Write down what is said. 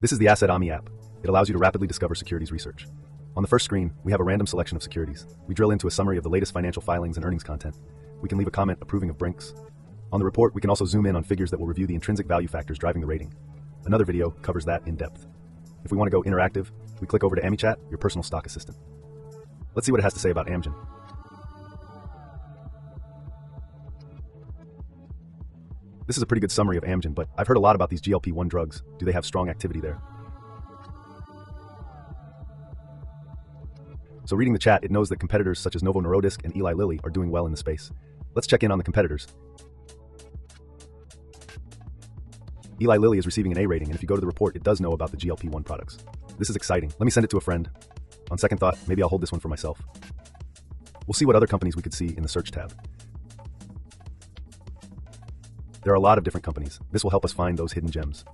This is the AssetAmie app. It allows you to rapidly discover securities research. On the first screen, we have a random selection of securities. We drill into a summary of the latest financial filings and earnings content. We can leave a comment approving of Brinks. On the report, we can also zoom in on figures that will review the intrinsic value factors driving the rating. Another video covers that in depth. If we want to go interactive, we click over to AmiChat, your personal stock assistant. Let's see what it has to say about Amgen. This is a pretty good summary of Amgen, but I've heard a lot about these GLP 1 drugs. Do they have strong activity there? So, reading the chat, it knows that competitors such as Novo Nordisk and Eli Lilly are doing well in the space. Let's check in on the competitors. Eli Lilly is receiving an A rating, and if you go to the report, it does know about the GLP 1 products. This is exciting. Let me send it to a friend. On second thought, maybe I'll hold this one for myself. We'll see what other companies we could see in the search tab. There are a lot of different companies. This will help us find those hidden gems.